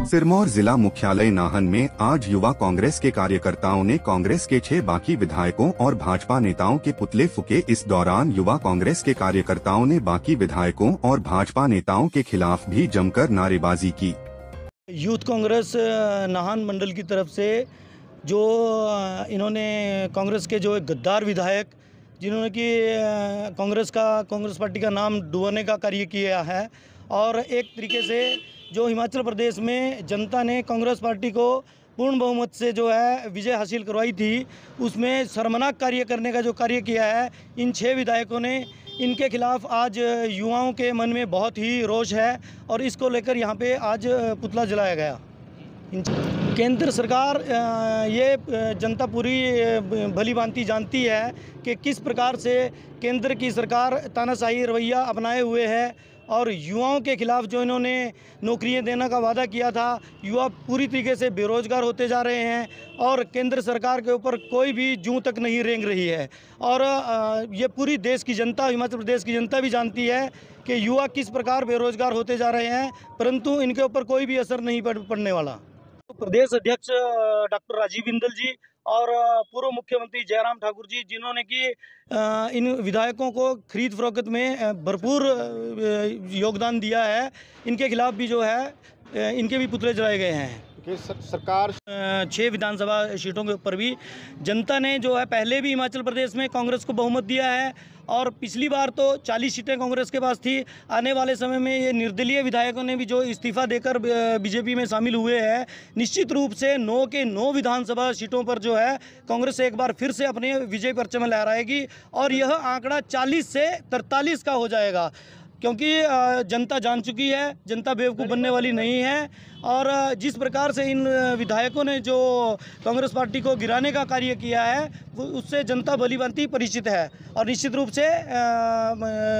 सिरमौर जिला मुख्यालय नाहन में आज युवा कांग्रेस के कार्यकर्ताओं ने कांग्रेस के छह बाकी विधायकों और भाजपा नेताओं के पुतले फूके। इस दौरान युवा कांग्रेस के कार्यकर्ताओं ने बाकी विधायकों और भाजपा नेताओं के खिलाफ भी जमकर नारेबाजी की। यूथ कांग्रेस नाहन मंडल की तरफ़ से जो इन्होंने कांग्रेस के जो गद्दार विधायक, जिन्होंने कि कांग्रेस का, कांग्रेस पार्टी का नाम डुबाने का कार्य किया है और एक तरीके से जो हिमाचल प्रदेश में जनता ने कांग्रेस पार्टी को पूर्ण बहुमत से जो है विजय हासिल करवाई थी, उसमें शर्मनाक कार्य करने का जो कार्य किया है, इन छः विधायकों ने, इनके खिलाफ आज युवाओं के मन में बहुत ही रोष है और इसको लेकर यहाँ पे आज पुतला जलाया गया। केंद्र सरकार ये जनता पूरी भली भांति जानती है कि किस प्रकार से केंद्र की सरकार तानाशाही रवैया अपनाए हुए है और युवाओं के खिलाफ जो इन्होंने नौकरियाँ देने का वादा किया था, युवा पूरी तरीके से बेरोजगार होते जा रहे हैं और केंद्र सरकार के ऊपर कोई भी जूं तक नहीं रेंग रही है। और ये पूरी देश की जनता, हिमाचल प्रदेश की जनता भी जानती है कि युवा किस प्रकार बेरोजगार होते जा रहे हैं, परंतु इनके ऊपर कोई भी असर नहीं पड़, पड़ने वाला। प्रदेश अध्यक्ष डॉक्टर राजीव बिंदल जी और पूर्व मुख्यमंत्री जयराम ठाकुर जी, जिन्होंने कि इन विधायकों को खरीद फरोख्त में भरपूर योगदान दिया है। इनके खिलाफ भी जो है इनके भी पुतले जलाए गए हैं। सरकार छः विधानसभा सीटों के ऊपर भी। जनता ने जो है, पहले भी हिमाचल प्रदेश में कांग्रेस को बहुमत दिया है और पिछली बार तो 40 सीटें कांग्रेस के पास थी। आने वाले समय में ये निर्दलीय विधायकों ने भी जो इस्तीफा देकर बीजेपी में शामिल हुए हैं, निश्चित रूप से नौ के नौ विधानसभा सीटों पर जो है, कांग्रेस एक बार फिर से अपने विजय परचम लहराएगी और यह आंकड़ा 40 से 43 का हो जाएगा। क्योंकि जनता जान चुकी है जनता बेवकूफ़ बनने वाली नहीं है और जिस प्रकार से इन विधायकों ने जो कांग्रेस पार्टी को गिराने का कार्य किया है वो उससे जनता भली भांति परिचित है और निश्चित रूप से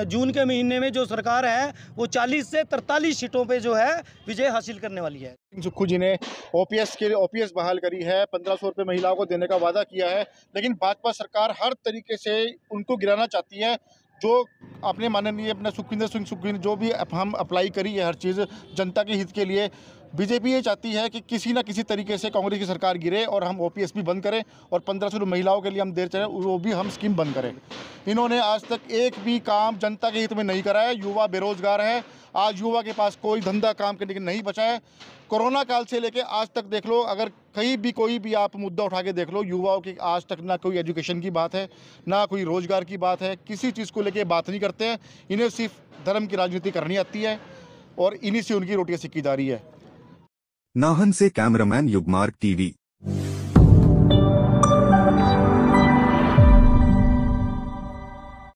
जून के महीने में जो सरकार है वो 40 से 43 सीटों पे जो है विजय हासिल करने वाली है। सुक्खू जी ने ओपीएस के लिए ओपीएस बहाल करी है पंद्रह सौ रुपये महिलाओं को देने का वादा किया है लेकिन भाजपा सरकार हर तरीके से उनको गिराना चाहती है जो अपने माननीय अपना सुखविंदर सिंह सुखविंदर, जो भी हम अप्लाई करी है हर चीज़ जनता के हित के लिए बीजेपी ये चाहती है कि किसी ना किसी तरीके से कांग्रेस की सरकार गिरे और हम ओपीएस भी बंद करें और पंद्रह सौ महिलाओं के लिए हम देर चले वो भी हम स्कीम बंद करें। इन्होंने आज तक एक भी काम जनता के हित में नहीं करा है। युवा बेरोजगार है। आज युवा के पास कोई धंधा काम करने के नहीं बचा है। कोरोना काल से लेके आज तक देख लो, अगर कहीं भी कोई भी आप मुद्दा उठा के देख लो, युवाओं की आज तक ना कोई एजुकेशन की बात है, ना कोई रोज़गार की बात है, किसी चीज़ को लेके बात नहीं करते हैं। इन्हें सिर्फ़ धर्म की राजनीति करनी आती है और इन्हीं से उनकी रोटियाँ सिक्की जा रही है। नाहन से कैमरामैन युगमार्ग टीवी।